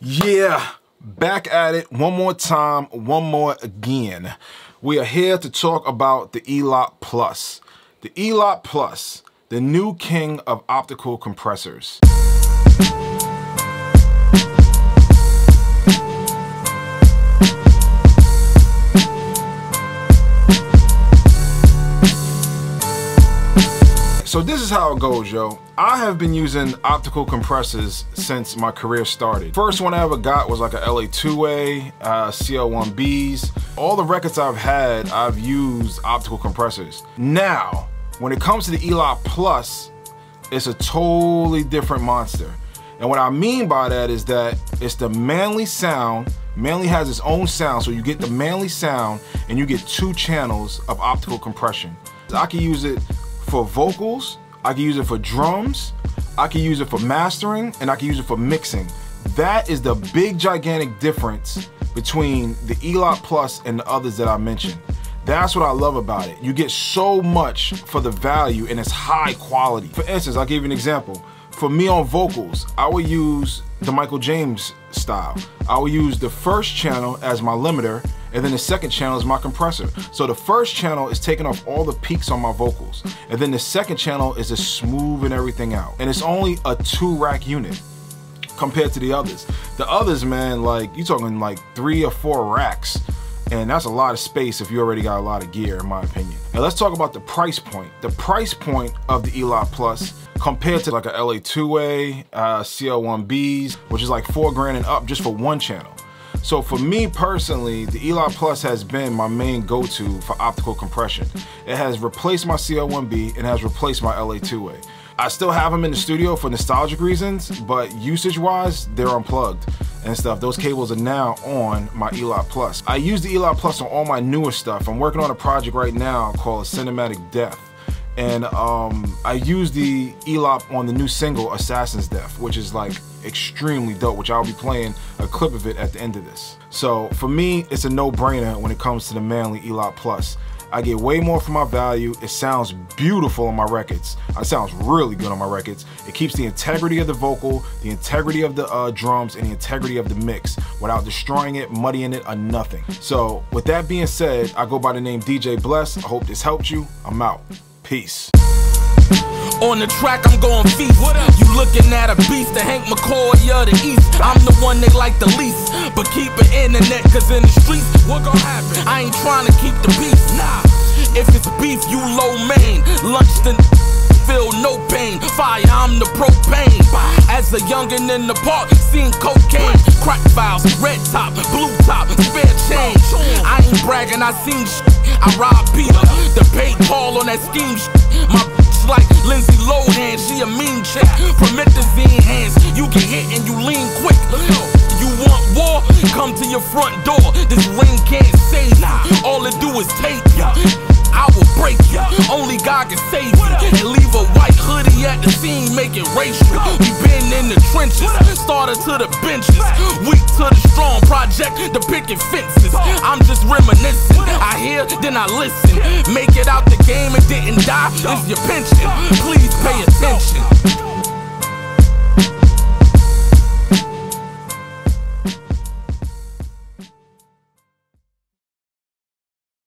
Yeah, back at it one more time, one more again. We are here to talk about the ELOP Plus. The ELOP Plus, the new king of optical compressors. So this is how it goes, yo. I have been using optical compressors since my career started. First one I ever got was like a LA2A, uh, CL1Bs. All the records I've had, I've used optical compressors. Now, when it comes to the ELOP Plus, it's a totally different monster. And what I mean by that is that it's the Manley sound. Manley has its own sound, so you get the Manley sound and you get two channels of optical compression. I can use it for vocals, I can use it for drums, I can use it for mastering, and I can use it for mixing. That is the big gigantic difference between the ELOP Plus and the others that I mentioned. That's what I love about it. You get so much for the value and it's high quality. For instance, I'll give you an example. For me on vocals, I would use the Michael James style. I will use the first channel as my limiter and then the second channel is my compressor. So the first channel is taking off all the peaks on my vocals. And then the second channel is just smoothing everything out. And it's only a two rack unit compared to the others. The others, man, like you're talking like three or four racks. And that's a lot of space if you already got a lot of gear, in my opinion. Now let's talk about the price point. The price point of the ELOP Plus compared to like a LA2A, uh, CL1Bs, which is like four grand and up just for one channel. So for me personally, the ELOP Plus has been my main go-to for optical compression. It has replaced my CL1B and has replaced my LA2A. I still have them in the studio for nostalgic reasons, but usage-wise, they're unplugged and stuff. Those cables are now on my ELOP Plus. I use the ELOP Plus on all my newer stuff. I'm working on a project right now called Cinematic Death and um, I use the ELOP on the new single Assassin's Death, which is like extremely dope, which I'll be playing a clip of it at the end of this. So for me, it's a no-brainer when it comes to the Manley ELOP Plus. I get way more for my value. It sounds beautiful on my records. It sounds really good on my records. It keeps the integrity of the vocal, the integrity of the uh, drums, and the integrity of the mix without destroying it, muddying it, or nothing. So with that being said, I go by the name DJ Bless. I hope this helped you. I'm out. Peace. On the track, I'm going feast. You looking at a beast, the Hank McCoy of the East. I'm the one they like the least. But keep it internet, cause in the streets, what gon' happen? I ain't trying to keep the peace. Nah, if it's beef, you low main. Lunch then feel no pain. Fire, I'm the propane. As a youngin' in the park, seeing cocaine, crack files, red top, blue top, spare change. Ain't bragging, I seen shit. I rob Peter, the paid call on that scheme shit. My bitch like Lindsay Lohan, she a mean chick. Promethazine hands, you get hit and you lean quick. You want war? Come to your front door. This ring can't save you. All it do is take you. I will break you. Only God can save you. And leave a white hoodie at the scene, make it racial. We been in the trenches, to the benches. Weak to the strong project, the picket fences. I'm just reminiscing. I hear, then I listen. Make it out the game and didn't die. Is your pension? Please pay attention.